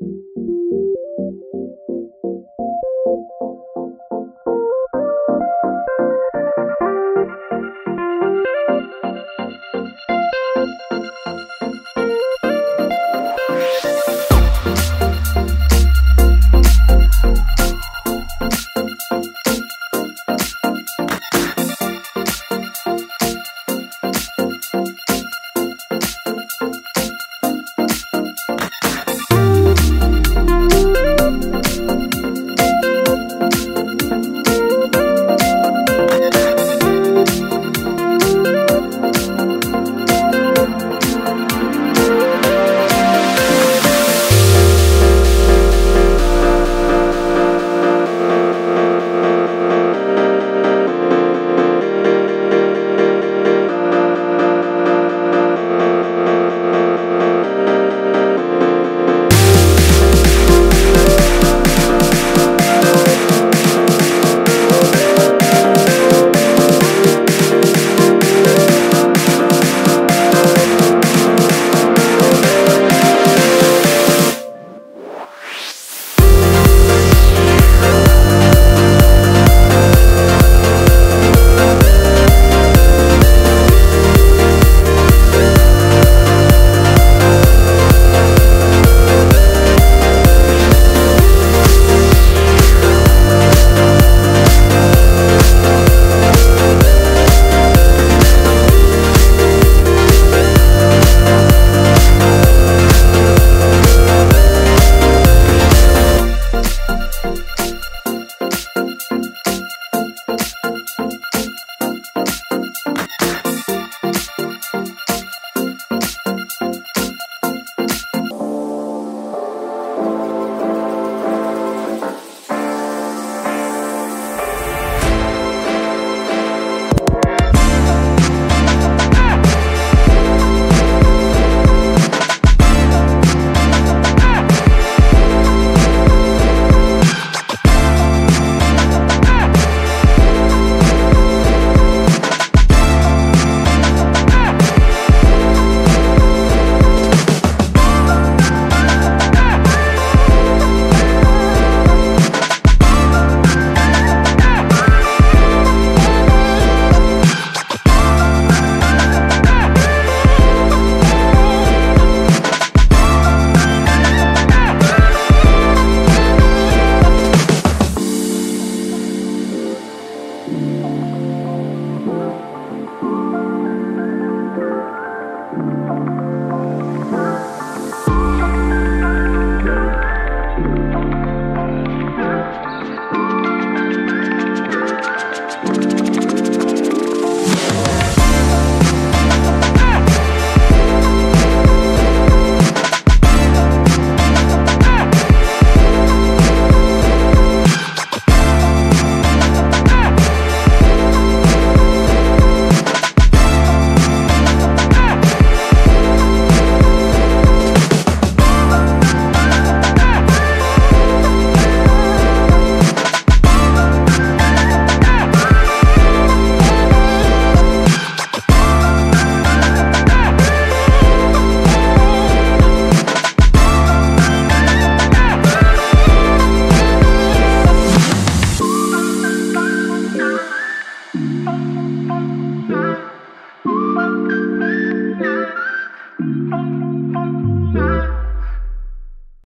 you.